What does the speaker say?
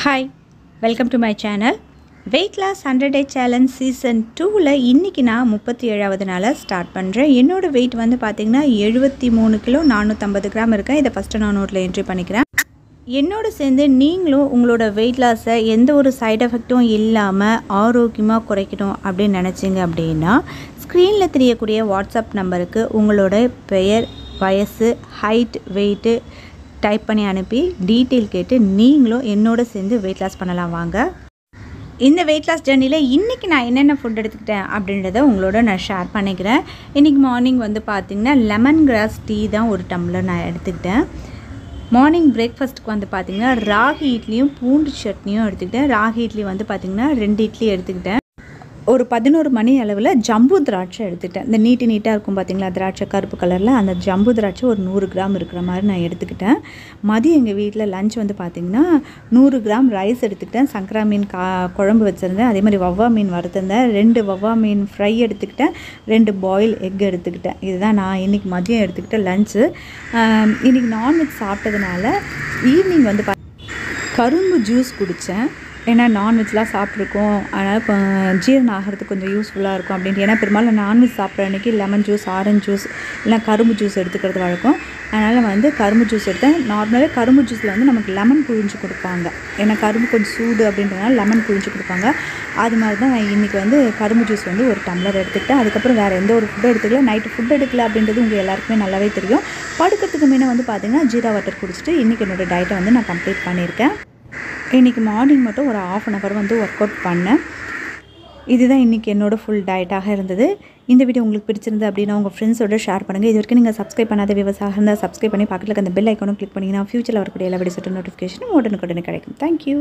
Hi welcome to my channel weight loss hundred day challenge season டூவில் இன்றைக்கி நான் முப்பத்தி ஏழாவது நாளாக ஸ்டார்ட் பண்ணுறேன் என்னோடய வெயிட் வந்து பார்த்திங்கன்னா எழுபத்தி மூணு கிலோ நானூற்றம்பது கிராம் இருக்கேன் இதை ஃபஸ்ட்டு நான் நோட்டில் என்ட்ரி பண்ணிக்கிறேன். என்னோட சேர்ந்து நீங்களும் உங்களோட வெயிட் லாஸை எந்த ஒரு சைட் எஃபெக்ட்டும் இல்லாமல் ஆரோக்கியமாக குறைக்கணும் அப்படின்னு நினச்சிங்க அப்படின்னா ஸ்க்ரீனில் தெரியக்கூடிய வாட்ஸ்அப் நம்பருக்கு உங்களோட பெயர் வயசு ஹைட் வெயிட்டு டைப் பண்ணி அனுப்பி டீட்டெயில் கேட்டு நீங்களும் என்னோட சேர்ந்து வெயிட் லாஸ் பண்ணலாம் வாங்க. இந்த வெயிட் லாஸ் ஜர்னியில் இன்றைக்கி நான் என்னென்ன ஃபுட் எடுத்துக்கிட்டேன் அப்படின்றத உங்களோட நான் ஷேர் பண்ணிக்கிறேன். இன்றைக்கி மார்னிங் வந்து பார்த்திங்கன்னா லெமன் கிராஸ் டீ தான் ஒரு டம்ளர் நான் எடுத்துக்கிட்டேன். மார்னிங் பிரேக்ஃபாஸ்ட்டுக்கு வந்து பார்த்திங்கன்னா ராகி இட்லியும் பூண்டு சட்னியும் எடுத்துக்கிட்டேன். ராகி இட்லி வந்து பார்த்திங்கன்னா ரெண்டு இட்லி எடுத்துக்கிட்டேன். ஒரு பதினோரு மணி அளவில் ஜம்பு திராட்சை எடுத்துக்கிட்டேன் இந்த நீட்டு நீட்டாக இருக்கும் பார்த்தீங்களா திராட்சை கருப்பு கலரில் அந்த ஜம்பு திராட்சை ஒரு நூறு கிராம் இருக்கிற மாதிரி நான் எடுத்துக்கிட்டேன். மதியம் எங்கள் வீட்டில் லஞ்ச் வந்து பார்த்திங்கன்னா நூறு கிராம் ரைஸ் எடுத்துக்கிட்டேன். சங்கரா மீன் கா குழம்பு வச்சுருந்தேன். அதே மாதிரி வவ்வா மீன் வறுத்திருந்தேன். ரெண்டு வவ்வா மீன் ஃப்ரை எடுத்துக்கிட்டேன். ரெண்டு பாயில் எக் எடுத்துக்கிட்டேன். இதுதான் நான் இன்றைக்கி மதியம் எடுத்துக்கிட்ட லஞ்சு இன்றைக்கி நான்வெஜ் சாப்பிட்டதுனால ஈவினிங் வந்து பா கரும்பு ஜூஸ் குடித்தேன் ஏன்னா நான்வெஜ்லாம் சாப்பிட்ருக்கோம். அதனால் இப்போ ஜீரணம் ஆகிறதுக்கு கொஞ்சம் யூஸ்ஃபுல்லாக இருக்கும் அப்படின்ட்டு. ஏன்னா பெரும்பாலும் நான்வெஜ் சாப்பிட்ற அன்றைக்கி லெமன் ஜூஸ் ஆரஞ்சு ஜூஸ் இல்லை கரும்பு ஜூஸ் எடுத்துக்கிறது வழக்கம். அதனால் வந்து கரும்பு ஜூஸ் எடுத்தேன். நார்மலாகவே கரும்பு ஜூஸில் வந்து நமக்கு லெமன் புழிஞ்சு கொடுப்பாங்க. ஏன்னா கரும்பு கொஞ்சம் சூடு அப்படின்றதுனால லெமன் புழிஞ்சு கொடுப்பாங்க. அது மாதிரி தான் நான் இன்றைக்கி வந்து கரும்பு ஜூஸ் வந்து ஒரு டம்ளர் எடுத்துக்கிட்டேன். அதுக்கப்புறம் வேறு எந்த ஒரு ஃபுட்டும் எடுத்துக்கல. நைட்டு ஃபுட் எடுக்கல அப்படின்றது உங்கள் எல்லாருக்குமே நல்லாவே தெரியும். படுக்கிறதுக்கு முன்னே வந்து பார்த்திங்கன்னா ஜீரா வாட்டர் குடிச்சிட்டு இன்றைக்கி என்னோடய டயட்டை வந்து நான் கம்ப்ளீட் பண்ணியிருக்கேன். இன்றைக்கி மார்னிங் மட்டும் ஒரு ஆஃப் அன் ஹவர் வந்து ஒர்க் அவுட் பண்ணேன். இதுதான் இன்றைக்கி என்னோடய ஃபுல் டயட்டாக இருந்தது. இந்த வீடியோ உங்களுக்கு பிடிச்சிருந்து அப்படின்னா உங்கள் ஃப்ரெண்ட்ஸோட ஷேர் பண்ணுங்கள் இது வரைக்கும் நீங்கள் சப்ஸ்கிரைப் பண்ணாத விவசாயம் இருந்தால் சப்ஸ்கிரைப் பண்ணி பக்கத்தில் அந்த பெல் ஐக்கானும் கிளிக் பண்ணிங்கன்னா ஃபியூச்சரில் வரக்கூடிய எல்லா வீடியோஸோட நோட்டிஃபிகேஷன் உடனுக்குடனே கிடைக்கும். தேங்க்யூ